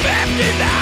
Fifty-nine